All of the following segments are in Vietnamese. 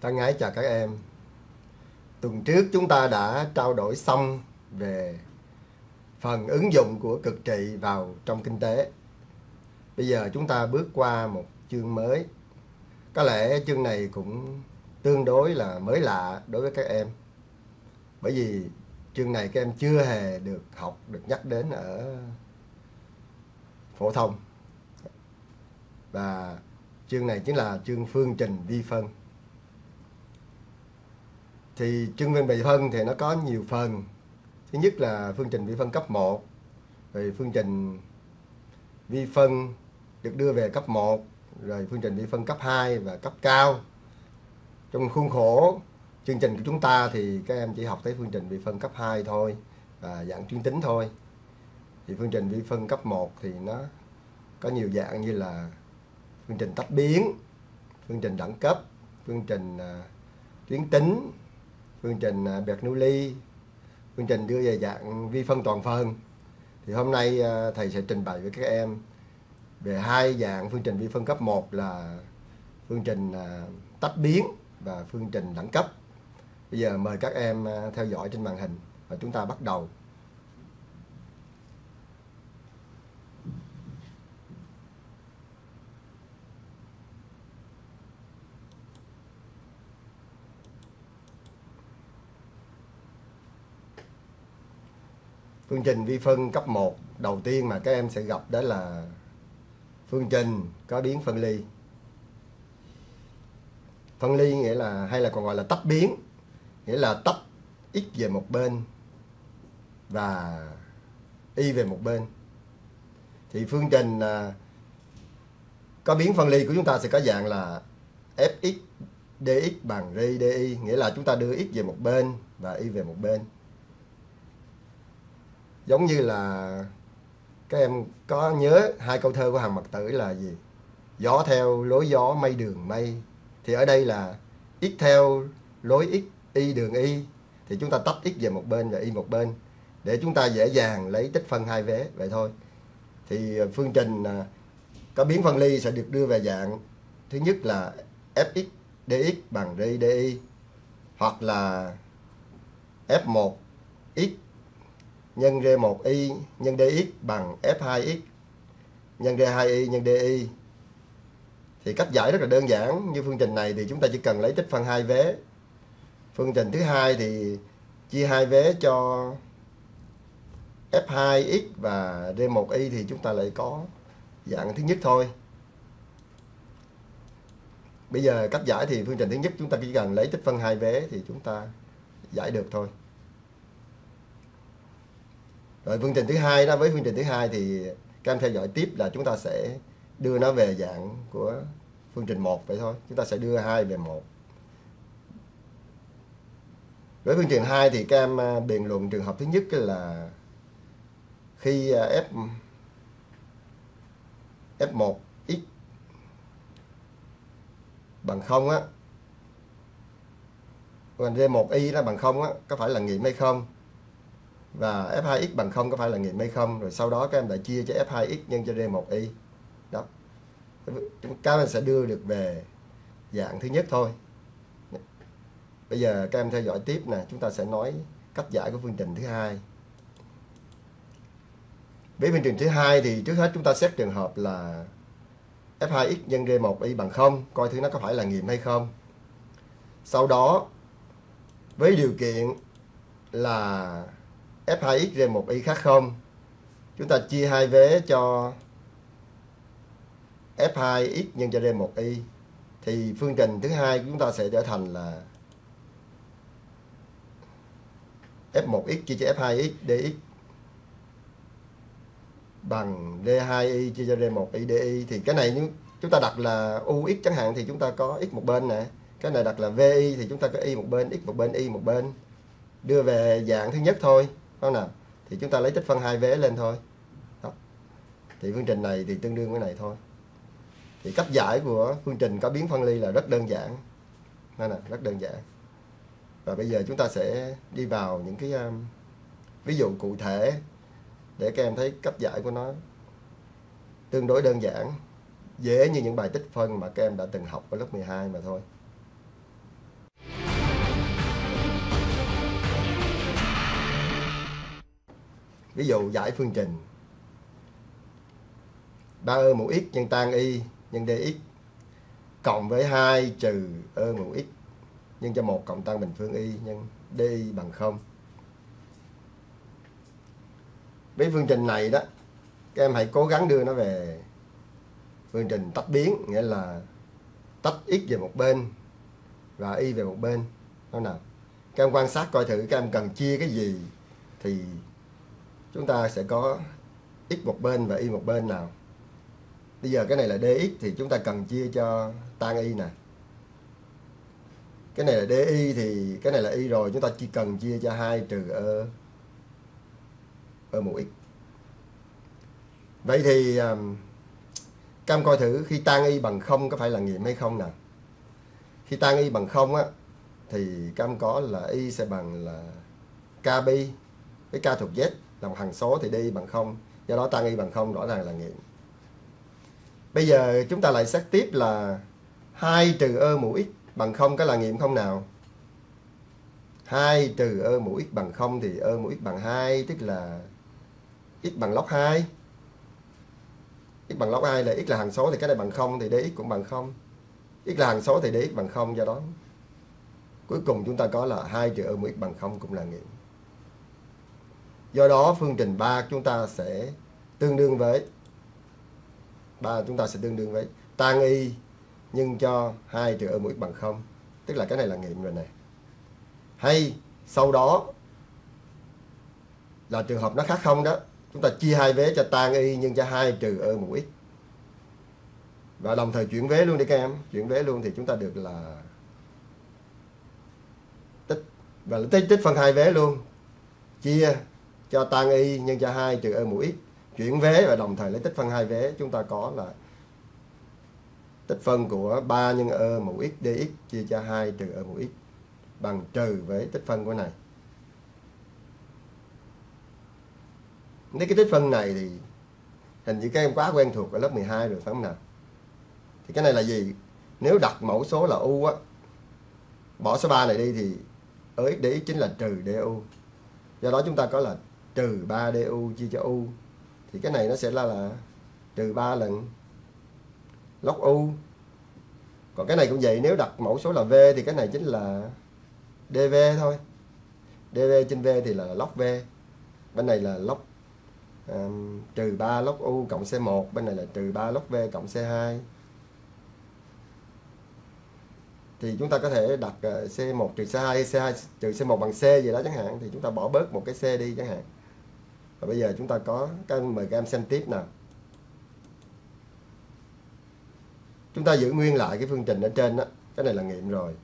Thân ái chào các em. Tuần trước chúng ta đã trao đổi xong về phần ứng dụng của cực trị vào trong kinh tế. Bây giờ chúng ta bước qua một chương mới. Có lẽ chương này cũng tương đối là mới lạ đối với các em. Bởi vì chương này các em chưa hề được học, được nhắc đến ở phổ thông. Và chương này chính là chương phương trình vi phân thì chương minh bị phân thì nó có nhiều phần. Thứ nhất là phương trình vi phân cấp 1 rồi phương trình vi phân được đưa về cấp 1 rồi phương trình vi phân cấp 2 và cấp cao. Trong khuôn khổ chương trình của chúng ta thì các em chỉ học tới phương trình vi phân cấp 2 thôi và dạng chuyên tính thôi. Thì phương trình vi phân cấp 1 thì nó có nhiều dạng như là phương trình tách biến phương trình đẳng cấp phương trình uh, tuyến tính phương trình à, Bernoulli phương trình đưa về dạng vi phân toàn phần. Thì hôm nay à, thầy sẽ trình bày với các em về hai dạng phương trình vi phân cấp 1 là phương trình à, tách biến và phương trình đẳng cấp. Bây giờ mời các em à, theo dõi trên màn hình và chúng ta bắt đầu. Phương trình vi phân cấp 1 đầu tiên mà các em sẽ gặp đó là phương trình có biến phân ly. Phân ly nghĩa là, hay là còn gọi là tách biến, nghĩa là tách x về một bên và y về một bên. Thì phương trình à, có biến phân ly của chúng ta sẽ có dạng là fx dx bằng ri di, nghĩa là chúng ta đưa x về một bên và y về một bên giống như là các em có nhớ hai câu thơ của hàng Mặc tử là gì? Gió theo lối gió mây đường mây. Thì ở đây là x theo lối x y đường y. Thì chúng ta tách x về một bên và y một bên để chúng ta dễ dàng lấy tích phân hai vế. Vậy thôi. Thì phương trình à, có biến phân ly sẽ được đưa về dạng thứ nhất là fx dx bằng ri di, hoặc là f1 x nhân R1Y nhân DX bằng F2X nhân r2y nhân DY. Thì cách giải rất là đơn giản, như phương trình này thì chúng ta chỉ cần lấy tích phân hai vế. Phương trình thứ hai thì chia hai vế cho F2X và D1Y thì chúng ta lại có dạng thứ nhất thôi. Bây giờ cách giải thì phương trình thứ nhất chúng ta chỉ cần lấy tích phân hai vế thì chúng ta giải được thôi rồi phương trình thứ hai đó, với phương trình thứ hai thì các em theo dõi tiếp là chúng ta sẽ đưa nó về dạng của phương trình 1 vậy thôi. Chúng ta sẽ đưa hai về một. Với phương trình 2 thì các em à, biện luận trường hợp thứ nhất là khi à, f f1 x bằng 0 á còn d1y nó bằng 0 á, có phải là nghiệm hay không? Và F2x bằng 0 có phải là nghiệm hay không? Rồi sau đó các em lại chia cho F2x nhân cho D1y đó. Các em sẽ đưa được về dạng thứ nhất thôi. Bây giờ các em theo dõi tiếp nè, chúng ta sẽ nói cách giải của phương trình thứ hai. Với phương trình thứ hai thì trước hết chúng ta xét trường hợp là F2x nhân D1y bằng 0 coi thứ nó có phải là nghiệm hay không. Sau đó, với điều kiện là F2x ra một y khác không? Chúng ta chia hai vế cho F2x nhân cho ra 1y thì phương trình thứ hai chúng ta sẽ trở thành là F1x chia cho F2x dx bằng D2y chia cho D1y dy thì cái này nếu chúng ta đặt là ux chẳng hạn thì chúng ta có x một bên nè. Cái này đặt là vi thì chúng ta có y một bên, x một bên, y một bên. Đưa về dạng thứ nhất thôi không nào? Thì chúng ta lấy tích phân hai vế lên thôi. Đó. thì phương trình này thì tương đương với này thôi. Thì cách giải của phương trình có biến phân ly là rất đơn giản. Đó nè rất đơn giản. Và bây giờ chúng ta sẽ đi vào những cái um, ví dụ cụ thể để các em thấy cách giải của nó tương đối đơn giản dễ như những bài tích phân mà các em đã từng học ở lớp 12 mà thôi. Ví dụ giải phương trình ba ơ mũ x nhân tan y nhân dx cộng với 2 trừ ơ mũ x nhân cho 1 cộng tan bình phương y nhân dy bằng 0. Với phương trình này đó, các em hãy cố gắng đưa nó về phương trình tách biến, nghĩa là tách x về một bên và y về một bên. Đó nào. Các em quan sát coi thử các em cần chia cái gì thì chúng ta sẽ có x một bên và y một bên nào. Bây giờ cái này là dx thì chúng ta cần chia cho tan y nè. Cái này là di thì cái này là y rồi, chúng ta chỉ cần chia cho 2 trừ ơ ơ mũ x. Vậy thì um, cam coi thử khi tan y bằng 0 có phải là nghiệm hay không nào? Khi tan y bằng 0 á thì cam có là y sẽ bằng là kb với k thuộc z là một hằng số thì đi bằng không Do đó tan y bằng không, rõ ràng là nghiệm. Bây giờ chúng ta lại xét tiếp là 2 trừ ơ mũ x bằng không có là nghiệm không nào? 2 trừ ơ mũ x bằng không thì ơ mũ x bằng 2 tức là x bằng log 2. x bằng log 2 là x là hằng số thì cái này bằng không thì dx cũng bằng không x là hằng số thì dx bằng không, do đó cuối cùng chúng ta có là 2 trừ ơ mũ x bằng không cũng là nghiệm. Do đó, phương trình 3 chúng ta sẽ tương đương với 3 chúng ta sẽ tương đương với tan y nhân cho 2 trừ ơ mũ x bằng 0. Tức là cái này là nghiệm rồi này. Hay sau đó là trường hợp nó khác không đó. Chúng ta chia hai vế cho tan y nhân cho 2 trừ ơ mũ x. Và đồng thời chuyển vế luôn đi các em. Chuyển vế luôn thì chúng ta được là tích và tích tích phân hai vế luôn. Chia cho tan y nhân cho 2 trừ e mũ x chuyển vế và đồng thời lấy tích phân hai vế chúng ta có là tích phân của 3 nhân e mũ x dx chia cho 2 trừ e mũ x bằng trừ với tích phân của này. Nếu cái tích phân này thì hình như các em quá quen thuộc ở lớp 12 rồi phải không nào? Thì cái này là gì? Nếu đặt mẫu số là u á, bỏ số 3 này đi thì ở x dx chính là trừ du. Do đó chúng ta có là trừ 3 du chia cho u thì cái này nó sẽ là là trừ 3 lần log u. Còn cái này cũng vậy nếu đặt mẫu số là v thì cái này chính là dv thôi. Dv trên v thì là log v. Bên này là log um, trừ 3 log u cộng c1 bên này là trừ 3 log v cộng c2 thì chúng ta có thể đặt ờ, c1 trừ c2 c2 trừ c1 bằng c gì đó chẳng hạn thì chúng ta bỏ bớt một cái c đi chẳng hạn và bây giờ chúng ta có các em mời các em xem tiếp nào. Chúng ta giữ nguyên lại cái phương trình ở trên đó. Cái này là nghiệm rồi.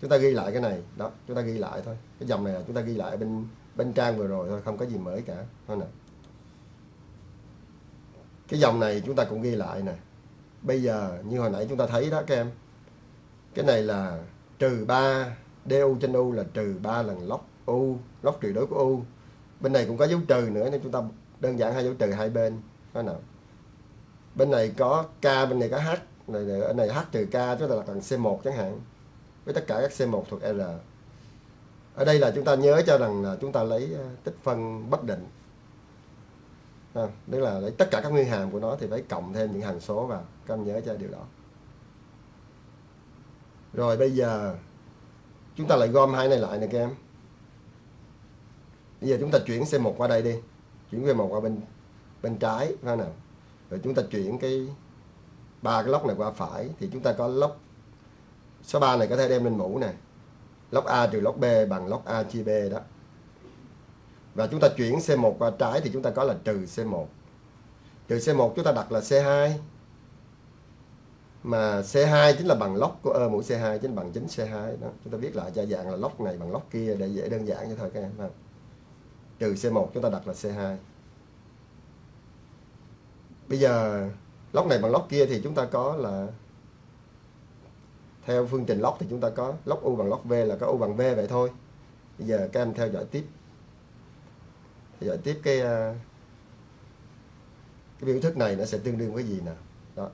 Chúng ta ghi lại cái này. Đó, chúng ta ghi lại thôi. Cái dòng này là chúng ta ghi lại bên bên trang vừa rồi thôi, không có gì mới cả. Thôi nè. Cái dòng này chúng ta cũng ghi lại nè. Bây giờ, như hồi nãy chúng ta thấy đó các em, cái này là trừ 3 du trên u là trừ 3 lần log u log trừ đối của u. Bên này cũng có dấu trừ nữa nên chúng ta đơn giản hai dấu trừ hai bên. Đó nào. Bên này có k bên này có h này, này ở này h trừ k chúng ta đặt bằng c1 chẳng hạn với tất cả các c1 thuộc r. Ở đây là chúng ta nhớ cho rằng là chúng ta lấy ờ, tích phân bất định. À, tức là lấy tất cả các nguyên hàm của nó thì phải cộng thêm những hằng số vào. Các em nhớ cho điều đó. Rồi bây giờ chúng ta lại gom hai này lại nè các em bây giờ chúng ta chuyển C1 qua đây đi. Chuyển V1 qua bên bên trái, phải nào? Rồi chúng ta chuyển cái ba cái lốc này qua phải, thì chúng ta có lốc số 3 này có thể đem lên mũ nè. Lốc A trừ lốc B bằng lốc A chia B đó. Và chúng ta chuyển C1 qua trái thì chúng ta có là trừ C1 trừ C1 chúng ta đặt là C2 mà C2 chính là bằng lốc của ơ mũ C2 chính bằng chính C2 đó. Chúng ta viết lại cho dạng là lốc này bằng lốc kia để dễ, đơn giản như thôi các em không? Trừ C1 chúng ta đặt là C2 bây giờ, lóc này bằng lóc kia thì chúng ta có là, theo phương trình lóc thì chúng ta có lóc u bằng lóc v là có u bằng v vậy thôi. Bây giờ các em theo dõi tiếp. Theo dõi tiếp cái à, cái biểu thức này nó sẽ tương đương với gì nào đó.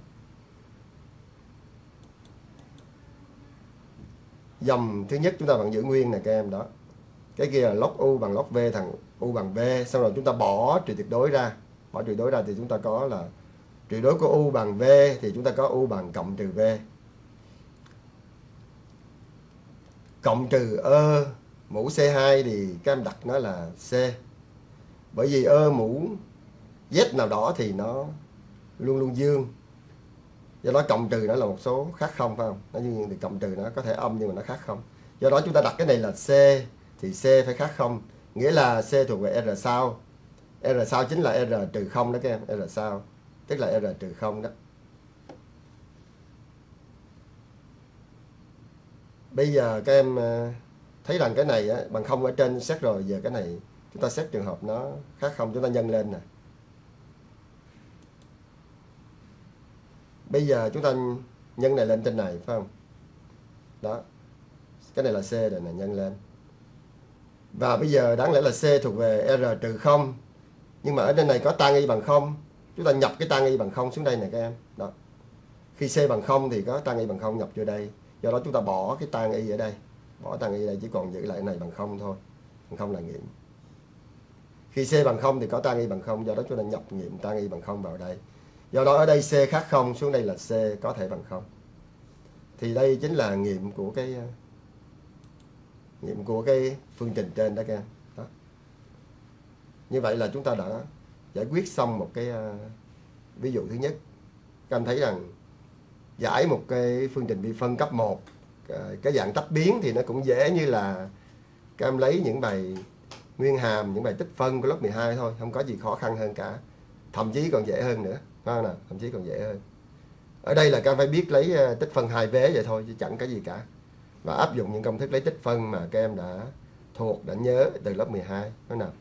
Dòng thứ nhất chúng ta vẫn giữ nguyên nè các em, đó cái kia là log u bằng log v thằng u bằng v. Xong rồi chúng ta bỏ trừ tuyệt đối ra. Bỏ trị tuyệt đối ra thì chúng ta có là tuyệt đối của u bằng v thì chúng ta có u bằng cộng trừ v. Cộng trừ ơ mũ C2 thì các em đặt nó là C. Bởi vì ơ mũ Z nào đó thì nó luôn luôn dương. Do đó cộng trừ nó là một số khác không, phải không? Nó như thì cộng trừ nó có thể âm nhưng mà nó khác không. Do đó chúng ta đặt cái này là C thì C phải khác không? Nghĩa là C thuộc về R sao? R sao chính là R trừ không đó các em R sao. Tức là R trừ không đó. Bây giờ các em ờ, thấy rằng cái này á, bằng không ở trên xét rồi giờ cái này chúng ta xét trường hợp nó khác không? Chúng ta nhân lên nè. Bây giờ chúng ta nhân này lên trên này phải không? Đó. Cái này là C rồi này nhân lên và bây giờ đáng lẽ là C thuộc về R trừ 0 nhưng mà ở trên này có tan y bằng 0 chúng ta nhập cái tan y bằng 0 xuống đây nè các em. Đó. Khi C bằng 0 thì có tan y bằng 0 nhập vô đây. Do đó chúng ta bỏ cái tan y ở đây. Bỏ tan y ở đây chỉ còn giữ lại này bằng 0 thôi. Bằng 0 là nghiệm. Khi C bằng 0 thì có tan y bằng 0 do đó chúng ta nhập nghiệm tan y bằng 0 vào đây. Do đó ở đây C khác 0 xuống đây là C có thể bằng 0 thì đây chính là nghiệm của cái nghiệm của cái phương trình trên đó các em đó. như vậy là chúng ta đã giải quyết xong một cái ờ, ví dụ thứ nhất. Các em thấy rằng giải một cái phương trình vi phân cấp 1 ờ, cái dạng tách biến thì nó cũng dễ như là các em lấy những bài nguyên hàm, những bài tích phân của lớp 12 thôi, không có gì khó khăn hơn cả. Thậm chí còn dễ hơn nữa không nào? Thậm chí còn dễ hơn. Ở đây là các em phải biết lấy ờ, tích phân hai vế vậy thôi, chứ chẳng cái gì cả và áp dụng những công thức lấy tích phân mà các em đã thuộc, đã nhớ từ lớp 12 phải nào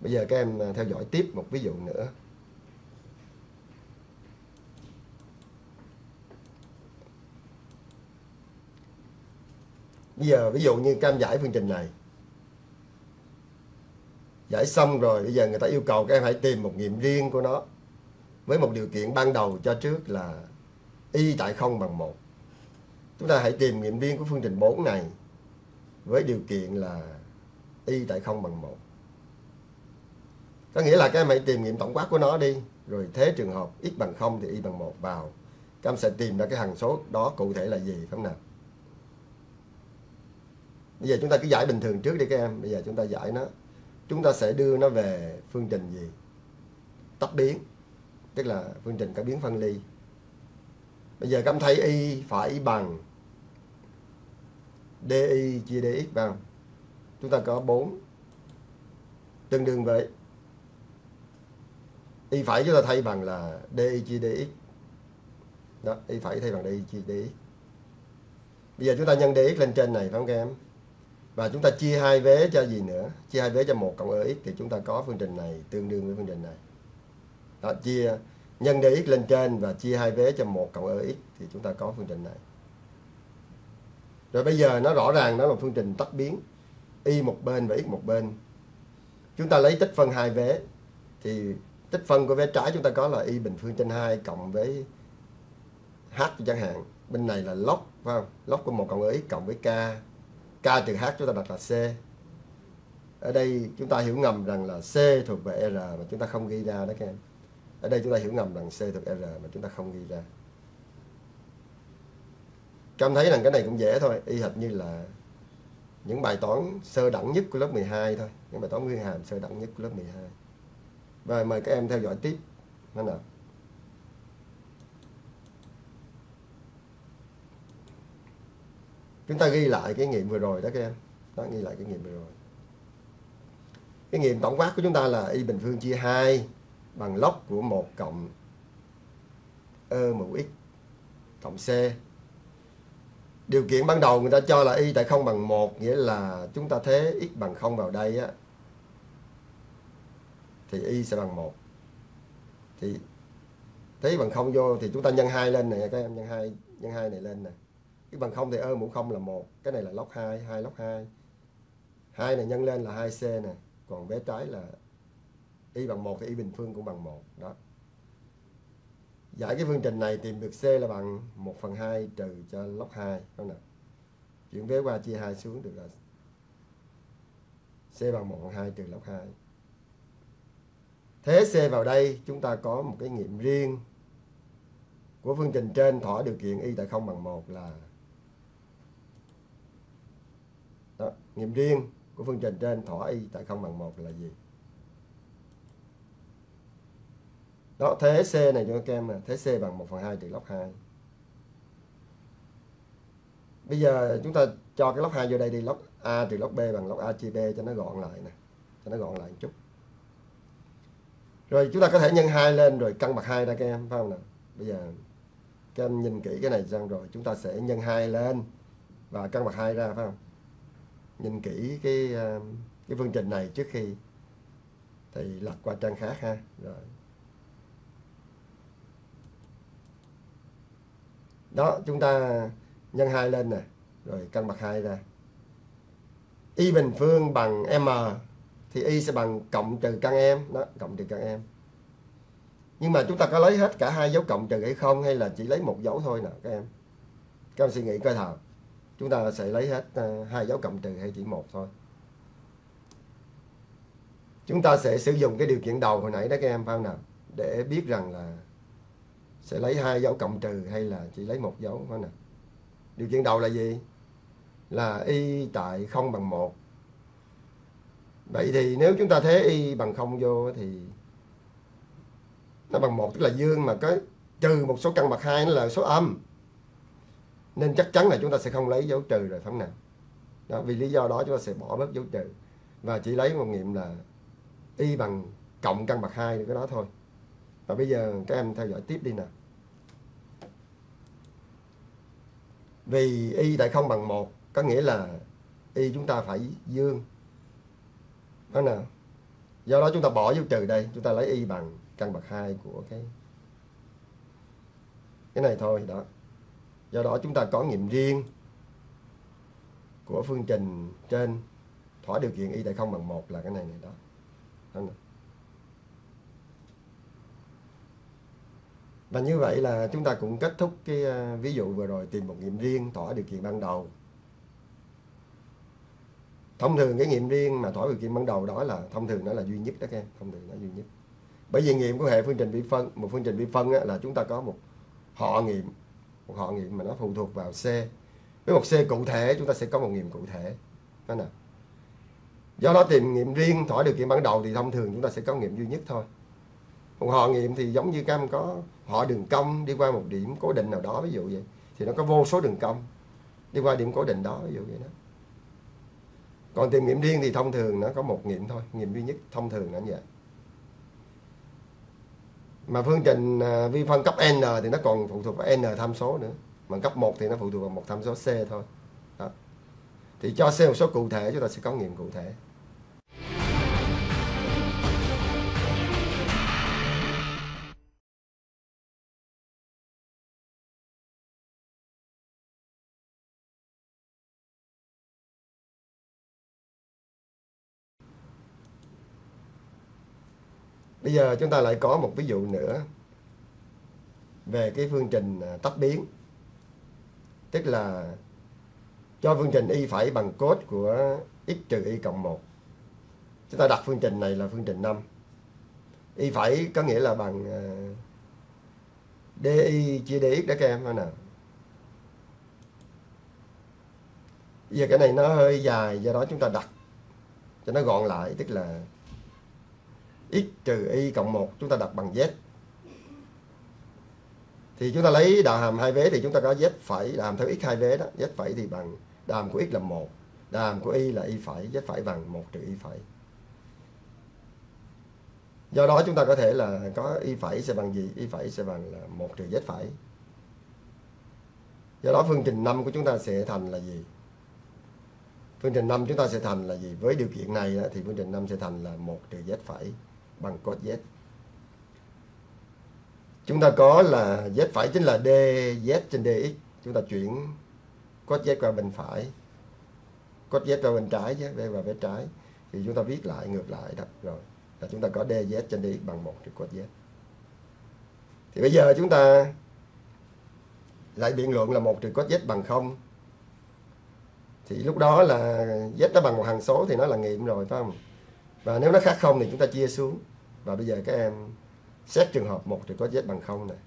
Bây giờ các em à, theo dõi tiếp một ví dụ nữa. Bây giờ ví dụ như các em giải phương trình này. Giải xong rồi, bây giờ người ta yêu cầu các em hãy tìm một nghiệm riêng của nó. Với một điều kiện ban đầu cho trước là y tại không bằng một. Chúng ta hãy tìm nghiệm viên của phương trình 4 này với điều kiện là y tại không bằng một. Có nghĩa là các em hãy tìm nghiệm tổng quát của nó đi, rồi thế trường hợp x bằng 0 thì y bằng 1 vào. Các em sẽ tìm ra cái hằng số đó cụ thể là gì, phải không nào? Bây giờ chúng ta cứ giải bình thường trước đi các em. Bây giờ chúng ta giải nó. Chúng ta sẽ đưa nó về phương trình gì? Tách biến tức là phương trình cả biến phân ly. Bây giờ các em thấy y phải bằng di chia dx vào. Chúng ta có 4 tương đương với y phải chúng ta thay bằng là di chia dx đó, y phải thay bằng di chia dx bây giờ chúng ta nhân dx lên trên này phải không các em? Và chúng ta chia hai vế cho gì nữa? Chia hai vế cho một cộng x thì chúng ta có phương trình này tương đương với phương trình này đó, chia nhân dx lên trên và chia hai vế cho một cộng x thì chúng ta có phương trình này. Rồi bây giờ nó rõ ràng nó là phương trình tách biến y một bên và x một bên. Chúng ta lấy tích phân hai vế thì tích phân của vế trái chúng ta có là y bình phương trên 2 cộng với h chẳng hạn. Bên này là log phải không? Log của một cộng với x cộng với k. K trừ h chúng ta đặt là c. Ở đây chúng ta hiểu ngầm rằng là c thuộc về r mà chúng ta không ghi ra đó các em ở đây chúng ta hiểu ngầm rằng c thuộc r mà chúng ta không ghi ra. Các em thấy rằng cái này cũng dễ thôi, y hệt như là những bài toán sơ đẳng nhất của lớp 12 thôi. Những bài toán nguyên hàm sơ đẳng nhất của lớp 12 và mời các em theo dõi tiếp. Nó nào chúng ta ghi lại cái nghiệm vừa rồi đó các em. Đó, ghi lại cái nghiệm vừa rồi. Cái nghiệm tổng quát của chúng ta là y bình phương chia 2 bằng log của 1 cộng ơ mũ x cộng c. Điều kiện ban đầu người ta cho là y tại 0 bằng 1 nghĩa là chúng ta thế x bằng 0 vào đây á thì y sẽ bằng 1 thì thế bằng 0 vô thì chúng ta nhân 2 lên này các em nhân 2 nhân 2 này lên nè. X bằng 0 thì ơ mũ 0 là 1, cái này là log 2 2 log 2 2 này nhân lên là 2c nè còn vế trái là y bằng 1 thì y bình phương cũng bằng 1 đó. Giải cái phương trình này tìm được C là bằng 1 phần 2 trừ cho log 2 không nào? Chuyển vế qua chia 2 xuống được là C bằng 1 phần 2 trừ log 2 thế C vào đây chúng ta có một cái nghiệm riêng của phương trình trên thỏa điều kiện y tại 0 bằng 1 là đó, nghiệm riêng của phương trình trên thỏa y tại 0 bằng 1 là gì? Đó, thế C này cho các em nè, thế C bằng 1 phần 2 trừ log 2 bây giờ chúng ta cho cái log 2 vô đây đi, log A trừ log B bằng log A chia B cho nó gọn lại nè, cho nó gọn lại một chút. Rồi chúng ta có thể nhân 2 lên rồi căn bậc 2 ra các em, phải không nào bây giờ các em nhìn kỹ cái này xong rồi chúng ta sẽ nhân 2 lên và căn bậc 2 ra, phải không? Nhìn kỹ cái ờ, cái phương trình này trước khi thì lật qua trang khác ha. Rồi. Đó, chúng ta nhân hai lên nè. Rồi căn bậc hai ra. Y bình phương bằng m thì y sẽ bằng cộng trừ căn em. Đó, cộng trừ căn em. Nhưng mà chúng ta có lấy hết cả hai dấu cộng trừ hay không hay là chỉ lấy một dấu thôi nè, các em? Các em suy nghĩ coi thảo. Chúng ta sẽ lấy hết ờ, hai dấu cộng trừ hay chỉ một thôi. Chúng ta sẽ sử dụng cái điều kiện đầu hồi nãy đó, các em, phải không nào? Để biết rằng là sẽ lấy hai dấu cộng trừ hay là chỉ lấy một dấu? Phải nè. điều kiện đầu là gì? Là y tại không bằng một. Vậy thì nếu chúng ta thế y bằng không vô thì nó bằng một tức là dương mà có trừ một số căn bậc hai nó là số âm. Nên chắc chắn là chúng ta sẽ không lấy dấu trừ rồi phải không nào? Đó, vì lý do đó chúng ta sẽ bỏ bớt dấu trừ. Và chỉ lấy một nghiệm là y bằng cộng căn bậc hai cái đó thôi. Và bây giờ các em theo dõi tiếp đi nào. Vì y tại không bằng một có nghĩa là y chúng ta phải dương. Đó nào? Do đó chúng ta bỏ dấu trừ đây chúng ta lấy y bằng căn bậc 2 của cái cái này thôi đó. Do đó chúng ta có nghiệm riêng của phương trình trên thỏa điều kiện y tại không bằng một là cái này này đó, đó nào. Và như vậy là chúng ta cũng kết thúc cái ờ, ví dụ vừa rồi tìm một nghiệm riêng thỏa điều kiện ban đầu. Thông thường cái nghiệm riêng mà thỏa điều kiện ban đầu đó là thông thường nó là duy nhất đó các em thông thường nó duy nhất. Bởi vì nghiệm của hệ phương trình vi phân một phương trình vi phân á, là chúng ta có một họ nghiệm một họ nghiệm mà nó phụ thuộc vào c. Với một c cụ thể chúng ta sẽ có một nghiệm cụ thể. Đó nè do đó tìm nghiệm riêng thỏa điều kiện ban đầu thì thông thường chúng ta sẽ có nghiệm duy nhất thôi. Một họ nghiệm thì giống như cam có họ đường cong đi qua một điểm cố định nào đó, ví dụ vậy. Thì nó có vô số đường cong đi qua điểm cố định đó, ví dụ vậy đó. Còn tìm nghiệm riêng thì thông thường nó có một nghiệm thôi, nghiệm duy nhất thông thường là như vậy. Mà phương trình à, vi phân cấp n thì nó còn phụ thuộc vào n tham số nữa. Mà cấp 1 thì nó phụ thuộc vào một tham số c thôi. Đó. thì cho c một số cụ thể, chúng ta sẽ có nghiệm cụ thể. Bây giờ chúng ta lại có một ví dụ nữa về cái phương trình à, tách biến. Tức là cho phương trình y phẩy bằng cos của x trừ y cộng 1. Chúng ta đặt phương trình này là phương trình 5. Y phẩy có nghĩa là bằng à, dy chia dx đó các em nào? Bây giờ cái này nó hơi dài, do đó chúng ta đặt cho nó gọn lại, tức là x trừ y cộng 1 chúng ta đặt bằng z. Thì chúng ta lấy đạo hàm hai vế thì chúng ta có z phẩy đạo hàm theo x hai vế đó, z phẩy thì bằng đạo hàm của x là 1 đạo hàm của y là y phẩy, z phẩy bằng 1 trừ y phẩy. Do đó chúng ta có thể là có y phẩy sẽ bằng gì? Y phẩy sẽ bằng là 1 trừ z phẩy. Do đó phương trình 5 của chúng ta sẽ thành là gì? Phương trình 5 chúng ta sẽ thành là gì? Với điều kiện này thì phương trình 5 sẽ thành là 1 trừ z phẩy bằng cos z. Chúng ta có là z phải chính là dz trên dx. Chúng ta chuyển cos z qua bên phải, cos z qua bên trái chứ, v qua bên trái. Thì chúng ta viết lại ngược lại đó, rồi. Là chúng ta có dz trên dx bằng một trừ cos z. Thì bây giờ chúng ta lại biện luận là một trừ cos z bằng không. Thì lúc đó là z nó bằng một hằng số thì nó là nghiệm rồi, phải không? Và nếu nó khác không thì chúng ta chia xuống và bây giờ các em xét trường hợp một thì có z bằng không này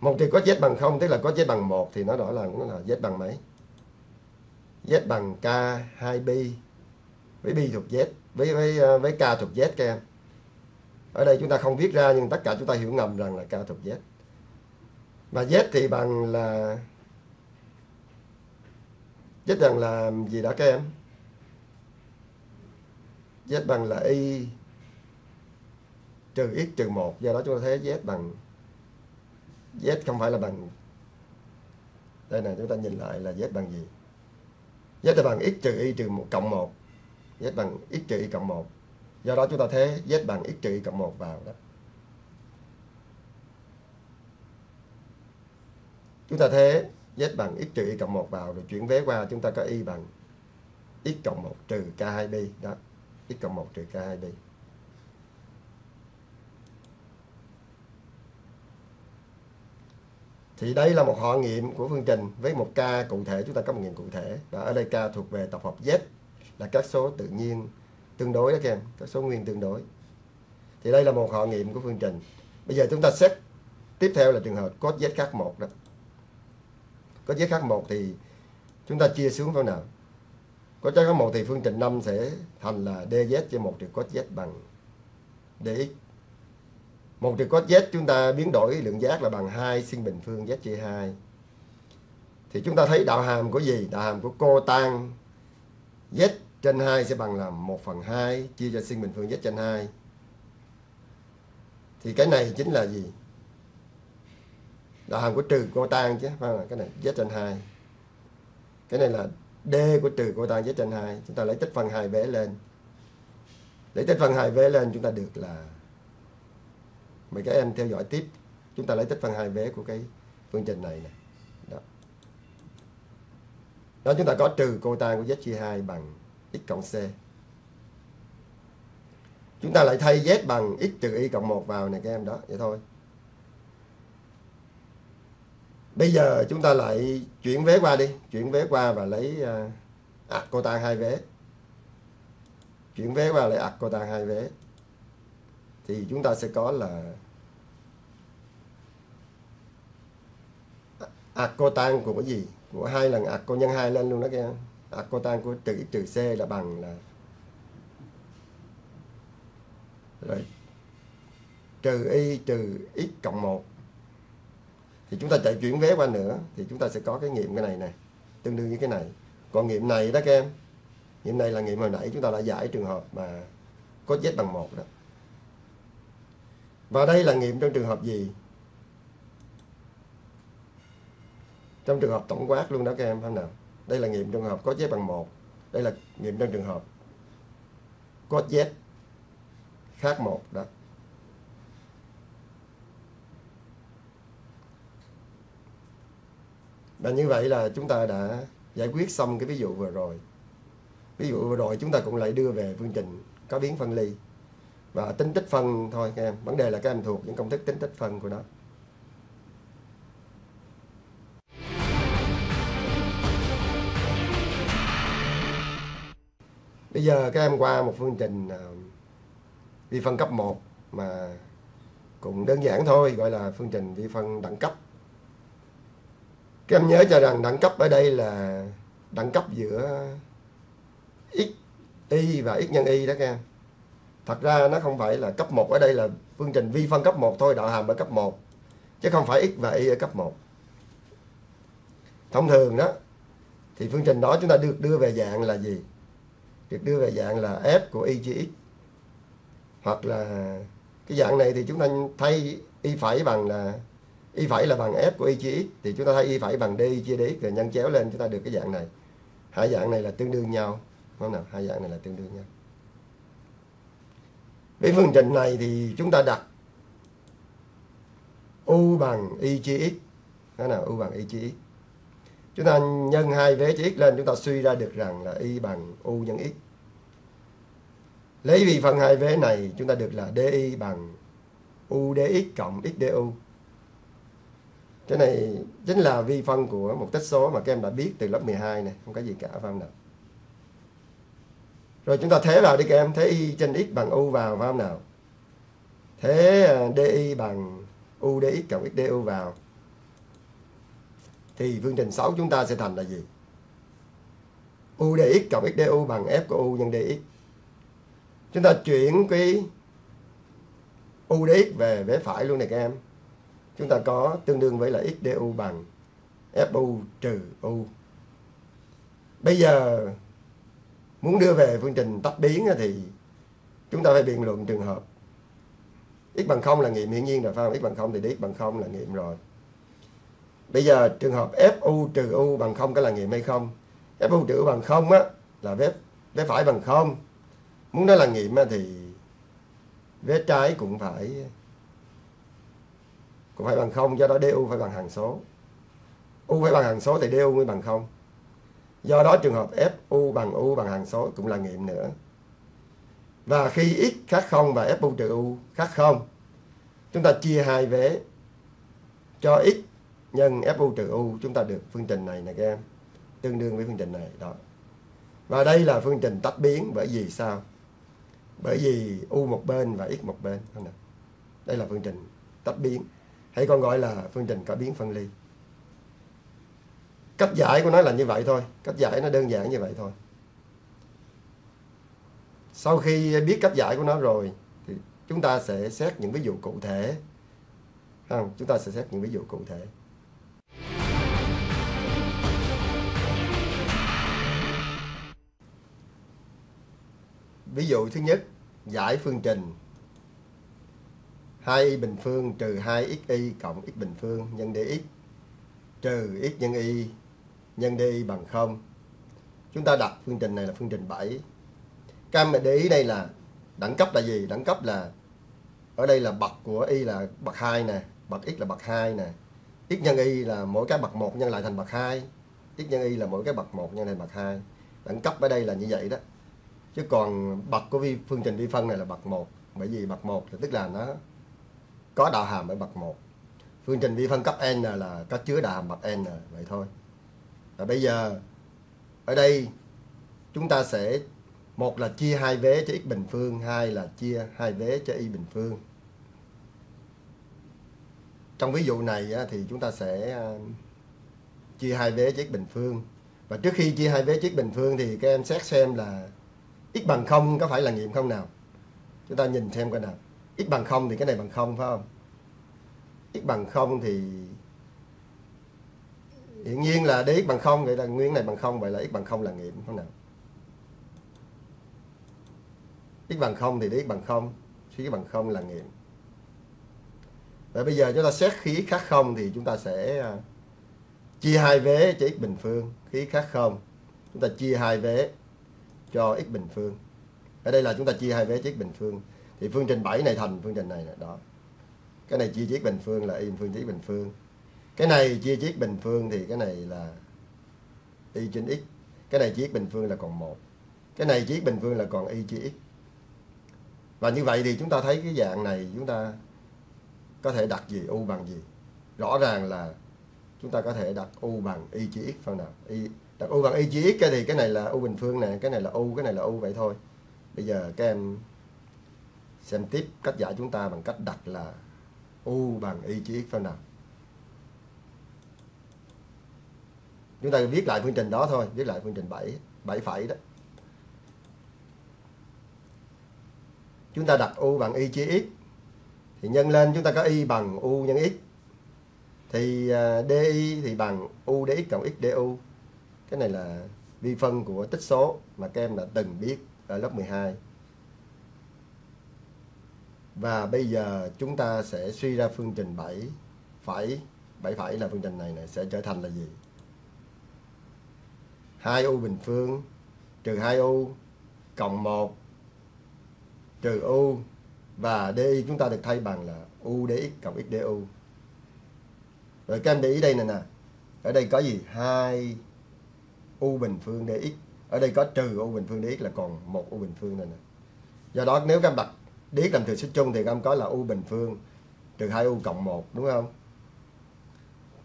một thì có z bằng không, tức là có z bằng một thì nó rõ là nó là z bằng mấy? Z bằng k 2 pi với pi thuộc z, với với ờ, với k thuộc z các em. Ở đây chúng ta không viết ra nhưng tất cả chúng ta hiểu ngầm rằng là k thuộc z. Và z thì bằng là, z bằng là gì đó các em? Z bằng là y. Trừ x, trừ 1 do đó chúng ta thấy z bằng, z không phải là bằng. Đây này chúng ta nhìn lại là z bằng gì? Z là bằng x trừ y trừ 1 cộng 1 z bằng x trừ y cộng 1 do đó chúng ta thế z bằng x trừ y cộng 1 vào đó. Chúng ta thế z bằng x trừ y cộng 1 vào rồi chuyển vế qua, chúng ta có y bằng x cộng 1 trừ k2 bi đó x cộng 1 trừ k2 đi. thì đây là một họ nghiệm của phương trình với một k cụ thể, chúng ta có một nghiệm cụ thể. Và ở đây k thuộc về tập hợp z là các số tự nhiên tương đối đó các em, các số nguyên tương đối. Thì đây là một họ nghiệm của phương trình. Bây giờ chúng ta xét tiếp theo là trường hợp cos z khác một đó. Có z khác một thì chúng ta chia xuống phương nào? Có trái có 1 thì phương trình 5 sẽ thành là dz trên 1 trừ cos z bằng dx 1 trừ cos z chúng ta biến đổi lượng giác là bằng 2 sin bình phương z chia 2 thì chúng ta thấy đạo hàm của gì? Đạo hàm của cô tan z trên 2 sẽ bằng là 1 phần 2 chia cho sin bình phương z trên 2 thì cái này chính là gì? Đạo hàm của trừ cô tan chứ, phải không? cái này z trên 2 cái này là d của trừ cô tan z trên 2 chúng ta lấy tích phân 2 vế lên. Lấy tích phân 2 vế lên, chúng ta được là mấy các em theo dõi tiếp. Chúng ta lấy tích phân 2 vế của cái phương trình này nè. Đó. đó, chúng ta có trừ cô tan của z chia 2 bằng x cộng c. Chúng ta lại thay z bằng x trừ y cộng 1 vào này các em đó, vậy thôi bây giờ chúng ta lại chuyển vé qua đi. Chuyển vé qua và lấy à, à cô ta hai vé. Chuyển vé qua lại ạc cô ta hai vé. Thì chúng ta sẽ có là ạc cô tan của cái gì? Của hai lần ạc cô nhân hai lên luôn đó kia ạc cô tan của trừ trừ c là bằng là rồi trừ y trừ x cộng 1 thì chúng ta chạy chuyển vé qua nữa, thì chúng ta sẽ có cái nghiệm cái này này tương đương như cái này. Còn nghiệm này đó các em, nghiệm này là nghiệm hồi nãy chúng ta đã giải trường hợp mà có z bằng một đó. Và đây là nghiệm trong trường hợp gì? Trong trường hợp tổng quát luôn đó các em, phải nào? Đây là nghiệm trường hợp có z bằng một. Đây là nghiệm trong trường hợp có z khác một đó. Và như vậy là chúng ta đã giải quyết xong cái ví dụ vừa rồi. Ví dụ vừa rồi chúng ta cũng lại đưa về phương trình có biến phân ly. Và tính tích phân thôi, các em. Vấn đề là các em thuộc những công thức tính tích phân của nó. Bây giờ các em qua một phương trình à, vi phân cấp 1 mà cũng đơn giản thôi, gọi là phương trình vi phân đẳng cấp các em nhớ cho rằng đẳng cấp ở đây là đẳng cấp giữa x, y và x nhân y đó các em thật ra nó không phải là cấp 1 ở đây là phương trình vi phân cấp 1 thôi, đạo hàm ở cấp 1 chứ không phải x và y ở cấp 1 thông thường đó, thì phương trình đó chúng ta được đưa về dạng là gì? Được đưa về dạng là f của y chia x. Hoặc là cái dạng này thì chúng ta thay y phẩy bằng là y phẩy là bằng f của y chia x, thì chúng ta thay y phẩy bằng d chia dx rồi nhân chéo lên chúng ta được cái dạng này. Hai dạng này là tương đương nhau không nào? Hai dạng này là tương đương nhau. Với phương trình này thì chúng ta đặt u bằng y chia x thế nào? U bằng y chia x. Chúng ta nhân hai vế chia x lên, chúng ta suy ra được rằng là y bằng u nhân x. Lấy vi phân hai vế này, chúng ta được là di bằng u dx cộng x du cái này chính là vi phân của một tích số mà các em đã biết từ lớp 12 này không có gì cả phải không nào? Rồi chúng ta thế vào đi các em, thế y trên x bằng u vào phải không nào? Thế à, di bằng u dx cộng x du vào. Thì phương trình 6 chúng ta sẽ thành là gì? U dx cộng x du bằng f của u nhân dx chúng ta chuyển cái u dx về vế phải luôn này các em chúng ta có tương đương với là xdu bằng fu trừ u. Bây giờ muốn đưa về phương trình tách biến thì chúng ta phải biện luận trường hợp. X bằng 0 là nghiệm hiển nhiên rồi, phải không? X bằng 0 thì x bằng 0 là nghiệm rồi. Bây giờ trường hợp fu trừ u bằng 0 có là nghiệm hay không? fu trừ u bằng 0 á là vế vế phải bằng 0 muốn nói là nghiệm thì vế trái cũng phải cũng phải bằng 0 do đó du phải bằng hằng số. U phải bằng hằng số thì du mới bằng 0 do đó trường hợp fu bằng u bằng hằng số cũng là nghiệm nữa. Và khi x khác 0 và fu trừ u khác 0 chúng ta chia hai vế cho x nhân fu trừ u, chúng ta được phương trình này nè các em. Tương đương với phương trình này, đó. Và đây là phương trình tách biến bởi vì sao? Bởi vì u một bên và x một bên. Đây là phương trình tách biến hay còn gọi là phương trình cả biến phân ly. Cách giải của nó là như vậy thôi. Cách giải nó đơn giản như vậy thôi. Sau khi biết cách giải của nó rồi, thì chúng ta sẽ xét những ví dụ cụ thể. Không? Chúng ta sẽ xét những ví dụ cụ thể. Ví dụ thứ nhất, giải phương trình. 2y bình phương trừ 2xy cộng x bình phương nhân dx trừ x nhân y nhân dy bằng 0. Chúng ta đặt phương trình này là phương trình 7. Các em để ý đây là đẳng cấp là gì? Đẳng cấp là ở đây là bậc của y là bậc 2 nè, bậc x là bậc 2 nè. x nhân y là mỗi cái bậc 1 nhân lại thành bậc 2. x nhân y là mỗi cái bậc 1 nhân thành bậc 2. Đẳng cấp ở đây là như vậy đó. Chứ còn bậc của vi phương trình vi phân này là bậc 1. Bởi vì bậc 1 là tức là nó có đạo hàm ở bậc 1. Phương trình vi phân cấp n là có chứa đạo hàm bậc n vậy thôi. Và bây giờ ở đây chúng ta sẽ một là chia hai vế cho x bình phương, hai là chia hai vế cho y bình phương. Trong ví dụ này thì chúng ta sẽ à, chia hai vế cho x bình phương. Và trước khi chia hai vế cho x bình phương thì các em xét xem là x bằng 0 có phải là nghiệm không nào? Chúng ta nhìn xem coi nào x bằng 0 thì cái này bằng 0 phải không? x bằng 0 thì hiển nhiên là dx bằng 0 vậy là nguyên này bằng 0 vậy là x bằng 0 là nghiệm không nào? x bằng 0 thì dx bằng 0, suy bằng 0 là nghiệm. Vậy bây giờ chúng ta xét khí khác 0 thì chúng ta sẽ à, chia hai vế cho x bình phương, khí khác 0. Chúng ta chia hai vế cho x bình phương. Ở đây là chúng ta chia hai vế cho x bình phương. Thì phương trình 7 này thành phương trình này nè, đó. Cái này chia cho bình phương là y bình phương cho bình phương. Cái này chia chiết bình phương thì cái này là y trên x. Cái này chiết bình phương là còn một. Cái này chiết bình phương là còn y chia x. Và như vậy thì chúng ta thấy cái dạng này chúng ta có thể đặt gì u bằng gì? Rõ ràng là chúng ta có thể đặt u bằng y chia x phần nào? Y đặt u bằng y chia x thì cái này là u bình phương nè cái này là u cái này là u vậy thôi. Bây giờ các em xem tiếp cách giải chúng ta bằng cách đặt là u bằng y chia x phần nào? Chúng ta viết lại phương trình đó thôi viết lại phương trình 7 7 phẩy đó. Chúng ta đặt u bằng y chia x. Thì nhân lên chúng ta có y bằng u nhân x. Thì à, uh, di thì bằng u dx cộng x du cái này là vi phân của tích số mà các em đã từng biết ở lớp 12 và bây giờ chúng ta sẽ suy ra phương trình 7 phẩy 7 phẩy là phương trình này, này sẽ trở thành là gì 2u bình phương trừ 2u cộng 1 trừ u và di chúng ta được thay bằng là u dx cộng x du. Rồi các em để ý đây nè nè. Ở đây có gì? 2 u bình phương dx. Ở đây có trừ u bình phương dx là còn một u bình phương này nè. Do đó nếu các em đặt điếc làm thừa số chung thì các em có là u bình phương trừ 2u cộng 1 đúng không?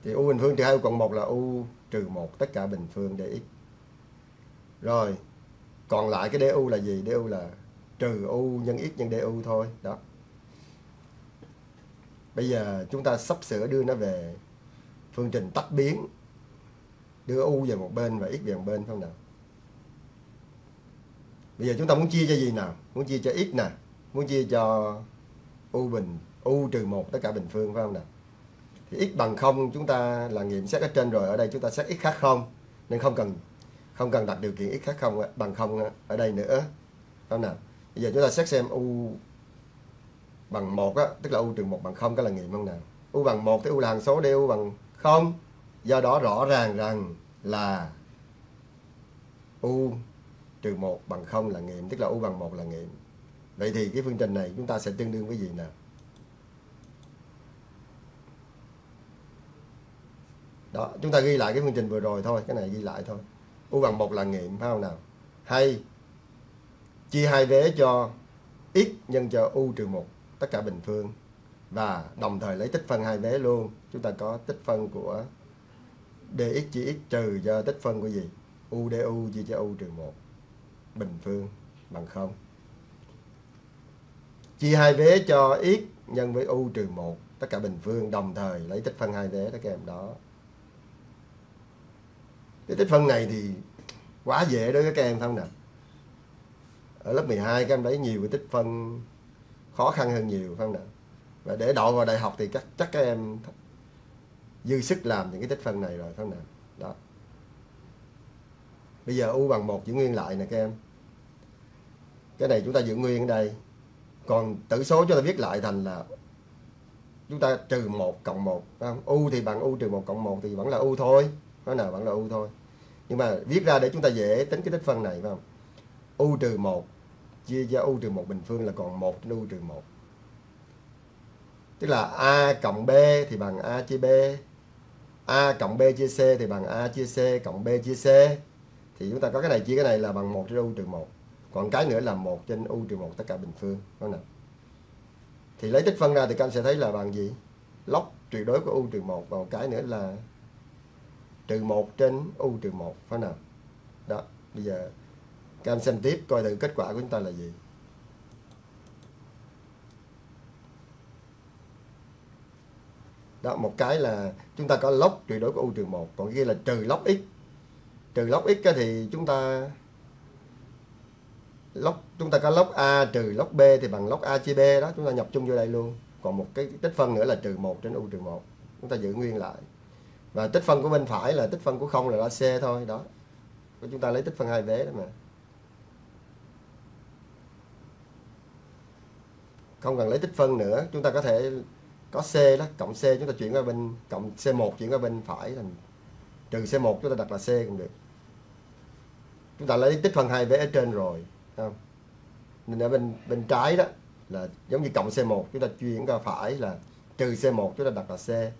Thì u bình phương trừ 2u cộng 1 là u trừ 1 tất cả bình phương để x Rồi, còn lại cái du là gì? du là trừ u nhân x nhân du thôi. Đó. Bây giờ chúng ta sắp sửa đưa nó về phương trình tách biến. Đưa u về một bên và x về một bên không nào? Bây giờ chúng ta muốn chia cho gì nào? Muốn chia cho x nè, muốn chia cho u bình, u trừ một, tất cả bình phương, phải không nào? Thì x bằng không, chúng ta là nghiệm xét ở trên rồi, ở đây chúng ta xét x khác không? Nên không cần không cần đặt điều kiện x khác không, bằng không ở đây nữa, phải không nào? Bây giờ chúng ta xét xem u bằng một á, tức là u trừ một bằng không, cái là nghiệm không nào? U bằng một thì u là hằng số u bằng không? Do đó rõ ràng rằng là u trừ một bằng không là nghiệm, tức là u bằng một là nghiệm. Vậy thì cái phương trình này chúng ta sẽ tương đương với gì nào? Đó, chúng ta ghi lại cái phương trình vừa rồi thôi, cái này ghi lại thôi. U bằng 1 là nghiệm, phải không nào? Hay chia hai vế cho x nhân cho u trừ 1 tất cả bình phương và đồng thời lấy tích phân hai vế luôn. Chúng ta có tích phân của dx chia x trừ cho tích phân của gì? u du chia cho u trừ 1 bình phương bằng 0. Chia hai vế cho x nhân với u trừ 1 tất cả bình phương đồng thời lấy tích phân hai vế đó các em đó. Cái tích phân này thì quá dễ đối với các em không nào? Ở lớp 12 các em lấy nhiều cái tích phân khó khăn hơn nhiều phải không nào? Và để đậu vào đại học thì chắc chắc các em dư sức làm những cái tích phân này rồi phải không nào? Đó. Bây giờ u bằng một giữ nguyên lại nè các em cái này chúng ta giữ nguyên ở đây còn tử số chúng ta viết lại thành là chúng ta trừ 1 cộng 1 không? u thì bằng u trừ 1 cộng 1 thì vẫn là u thôi. Nó nào vẫn là u thôi. Nhưng mà viết ra để chúng ta dễ tính cái tích phân này, phải không? U trừ 1 chia cho u trừ 1 bình phương là còn 1 trên u trừ 1 tức là a cộng b thì bằng a chia b. A cộng b chia c thì bằng a chia c cộng b chia c. Thì chúng ta có cái này, chia cái này là bằng 1 trên u trừ 1 còn cái nữa là 1 trên u trừ 1 tất cả bình phương đúng không thì lấy tích phân ra thì các anh sẽ thấy là bằng gì? Log tuyệt đối của u trừ 1 và một cái nữa là trừ 1 trên u trừ 1 phải nào? Đó, bây giờ các em xem tiếp coi thử kết quả của chúng ta là gì. Đó, một cái là chúng ta có log tuyệt đối của u trừ 1 còn kia là trừ log x. Trừ log x thì chúng ta log chúng ta có log a trừ log b thì bằng log a chia b đó, chúng ta nhập chung vô đây luôn. Còn một cái tích phân nữa là trừ một trên u trừ một. Chúng ta giữ nguyên lại. Và tích phân của bên phải là tích phân của không là c thôi, đó. Chúng ta lấy tích phân hai vế đó mà. Không cần lấy tích phân nữa, chúng ta có thể có c đó, cộng c chúng ta chuyển qua bên, cộng c1 chuyển qua bên phải thành trừ c1 chúng ta đặt là c cũng được. Chúng ta lấy tích phân hai vế ở trên rồi không? nên ở bên bên trái đó là giống như cộng C1 chúng ta chuyển qua phải là trừ C1 chúng ta đặt là C.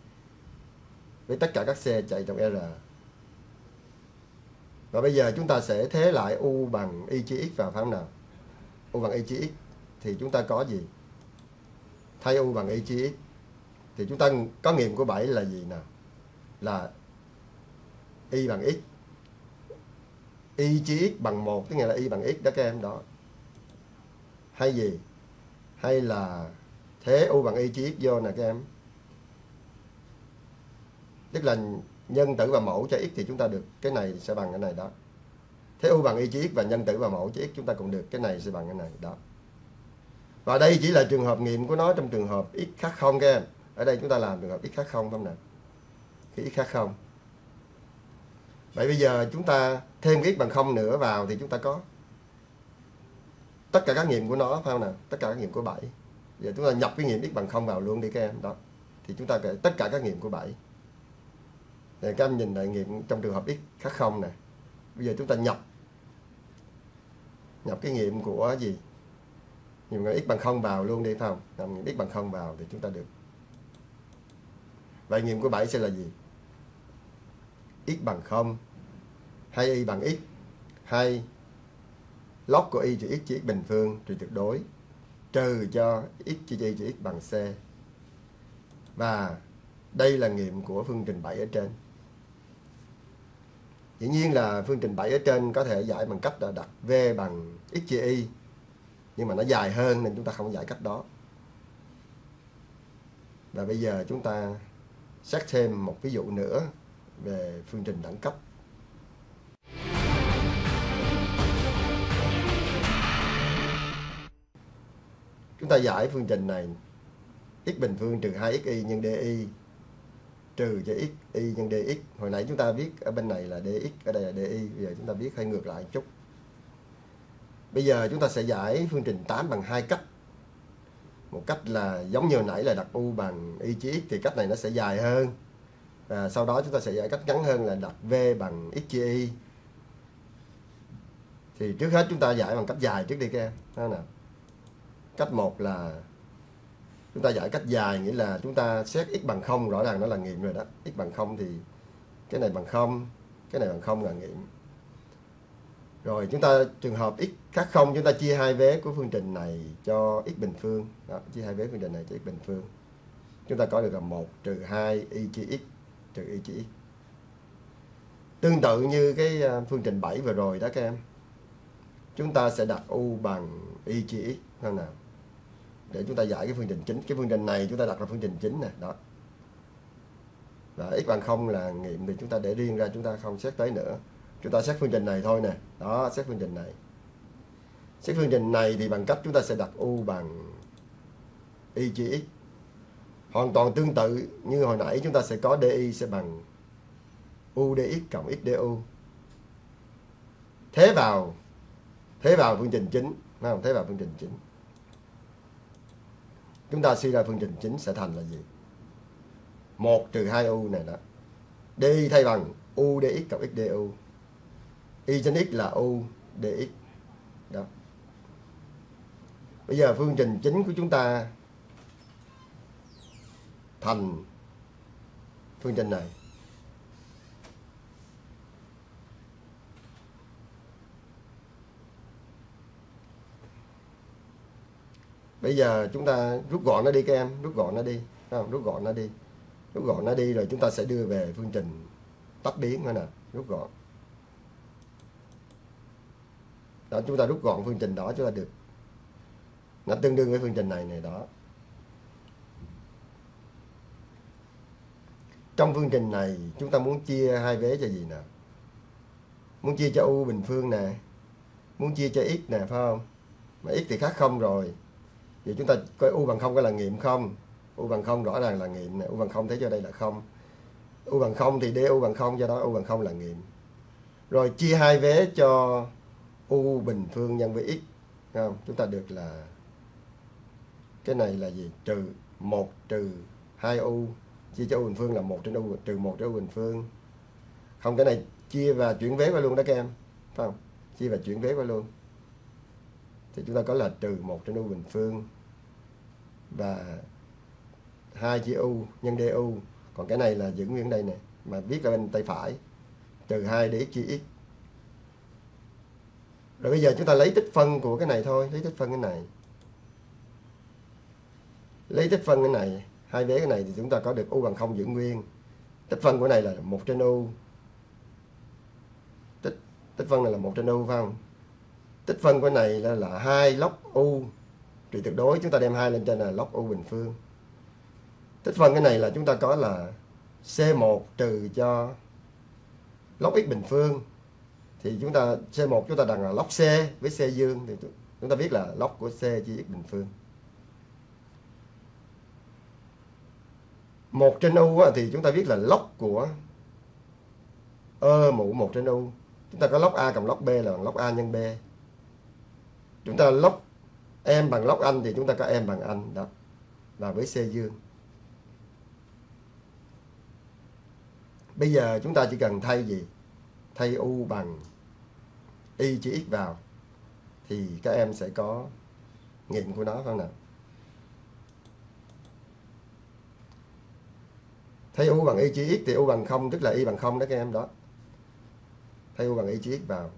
Với tất cả các xe chạy trong R. Và bây giờ chúng ta sẽ thế lại U bằng Y chia X vào phải không nào? U bằng Y chia X thì chúng ta có gì? Thay U bằng Y chia X thì chúng ta, có nghiệm của 7 là gì nào? Là Y bằng X y chí x bằng 1 tức nghĩa là y bằng x đó các em, đó. Hay gì? Hay là thế u bằng y chí x vô nè các em. Tức là nhân tử và mẫu cho x thì chúng ta được, cái này sẽ bằng cái này đó. Thế u bằng y chí x và nhân tử và mẫu cho x chúng ta cũng được, cái này sẽ bằng cái này, đó. Và đây chỉ là trường hợp nghiệm của nó trong trường hợp x khác không các em. Ở đây chúng ta làm trường hợp x khác không không nè khi x khác không vậy bây giờ chúng ta thêm cái x bằng không nữa vào thì chúng ta có tất cả các nghiệm của nó, phải không nào? Tất cả các nghiệm của 7 giờ chúng ta nhập cái nghiệm x bằng không vào luôn đi các em. Đó. Thì chúng ta kể tất cả các nghiệm của 7 để các em nhìn lại nghiệm trong trường hợp x khác không nè. Bây giờ chúng ta nhập. Nhập cái nghiệm của gì? Nghiệm x bằng không vào luôn đi, phải không? Nhập nghiệm x bằng không vào thì chúng ta được. Vậy nghiệm của 7 sẽ là gì? X bằng 0 hay y bằng x hay log của y trừ x chia x bình phương trừ tuyệt đối trừ cho x chia y trừ x bằng c Và đây là nghiệm của phương trình 7 ở trên. Dĩ nhiên là phương trình 7 ở trên có thể giải bằng cách là đặt V bằng x chia y. Nhưng mà nó dài hơn nên chúng ta không giải cách đó. Và bây giờ chúng ta xét thêm một ví dụ nữa về phương trình đẳng cấp. Chúng ta giải phương trình này x bình phương trừ 2xy nhân dy trừ cho x y nhân dx. Hồi nãy chúng ta viết ở bên này là dx, ở đây là dy. Bây giờ chúng ta viết hơi ngược lại một chút. Bây giờ chúng ta sẽ giải phương trình 8 bằng hai cách. Một cách là giống như hồi nãy là đặt u bằng y chia x thì cách này nó sẽ dài hơn. Và sau đó chúng ta sẽ giải cách ngắn hơn là đặt v bằng x chia y. Thì trước hết chúng ta giải bằng cách dài trước đi các em. ha nào. Cách một là chúng ta giải cách dài nghĩa là chúng ta xét x bằng 0 rõ ràng nó là nghiệm rồi đó x bằng 0 thì cái này bằng 0 cái này bằng 0 là nghiệm rồi chúng ta trường hợp x khác 0 chúng ta chia hai vế của phương trình này cho x bình phương đó, chia hai vế phương trình này cho x bình phương chúng ta có được là 1 trừ 2 y chia x trừ y chia x tương tự như cái à, phương trình 7 vừa rồi đó các em, chúng ta sẽ đặt u bằng y chia x không nào? Để chúng ta giải cái phương trình chính cái phương trình này chúng ta đặt là phương trình chính nè, đó. Và x bằng không là nghiệm thì chúng ta để riêng ra, chúng ta không xét tới nữa. Chúng ta xét phương trình này thôi nè. Đó, xét phương trình này. Xét phương trình này thì bằng cách chúng ta sẽ đặt u bằng y chia x hoàn toàn tương tự như hồi nãy chúng ta sẽ có di sẽ bằng udx cộng xdu thế vào thế vào phương trình chính không? Thế vào phương trình chính. Chúng ta suy ra phương trình chính sẽ thành là gì? 1 trừ 2u này đó. DI thay bằng udx cộng xdu y trên x là u dx đó. Bây giờ phương trình chính của chúng ta thành phương trình này. Bây giờ chúng ta rút gọn nó đi các em, rút gọn nó đi không? rút gọn nó đi. Rút gọn nó đi rồi chúng ta sẽ đưa về phương trình tách biến nữa nè, rút gọn. Đó, chúng ta rút gọn phương trình đó chúng ta được. Nó tương đương với phương trình này này đó. Trong phương trình này, chúng ta muốn chia hai vế cho gì nè? Muốn chia cho u bình phương nè. Muốn chia cho x nè, phải không? Mà x thì khác không rồi. Vậy chúng ta coi u bằng không có là nghiệm không? U bằng không rõ ràng là nghiệm u bằng không thấy cho đây là không. U bằng không thì du bằng không, do đó u bằng không là nghiệm. Rồi chia hai vế cho u bình phương nhân với x không? chúng ta được là, cái này là gì? Trừ 1 trừ 2u chia cho u bình phương là một trên u trừ một trên u bình phương. Không, cái này chia và chuyển vế qua luôn đó các em. Phải không? Chia và chuyển vế qua luôn. Thì chúng ta có là trừ một trên u bình phương và hai chia u nhân du còn cái này là giữ nguyên đây nè mà viết ở bên tay phải. Trừ 2 để chia x. Rồi bây giờ chúng ta lấy tích phân của cái này thôi. Lấy tích phân cái này. Lấy tích phân cái này hai vế cái này thì chúng ta có được u bằng không giữ nguyên. Tích phân của này là một trên u. Tích tích phân này là một trên u phải không? Tích phân của này là là hai log u. Trị tuyệt đối, chúng ta đem hai lên trên là log u bình phương. Tích phân cái này là chúng ta có là C1 trừ cho log x bình phương. Thì chúng ta C1 chúng ta đặt là log C với C dương. Thì chúng ta biết là log của C chia x bình phương. Một trên u thì chúng ta viết là log của ơ mũ một trên u. Chúng ta có log a cộng log b là bằng log a nhân b. Chúng ta log em bằng log anh thì chúng ta có em bằng anh, đó là với c dương. Bây giờ chúng ta chỉ cần thay gì? Thay u bằng y chữ x vào thì các em sẽ có nghiệm của nó, phải không nào? Thấy u bằng y chia x thì u bằng 0 tức là y bằng 0 đó các em đó. Thay u bằng y chia x vào.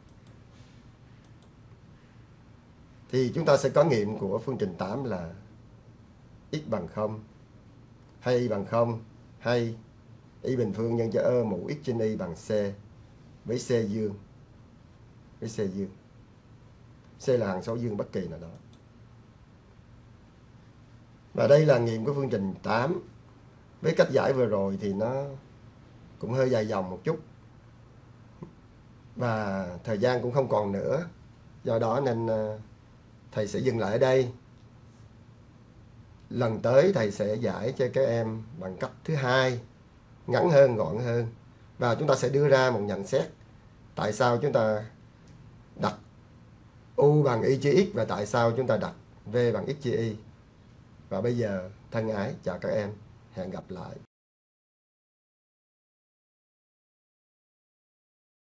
Thì chúng ta sẽ có nghiệm của phương trình 8 là x bằng 0 hay y bằng 0 hay y bình phương nhân cho ơ mũ x trên y bằng c với c dương, với c dương. C là hằng số dương bất kỳ nào đó. Và đây là nghiệm của phương trình 8 với cách giải vừa rồi thì nó cũng hơi dài dòng một chút. Và thời gian cũng không còn nữa. Do đó nên ờ, thầy sẽ dừng lại ở đây. Lần tới thầy sẽ giải cho các em bằng cấp thứ hai, ngắn hơn, gọn hơn. Và chúng ta sẽ đưa ra một nhận xét tại sao chúng ta đặt u bằng y chia x và tại sao chúng ta đặt v bằng x chia y. Và bây giờ thân ái chào các em hẹn gặp lại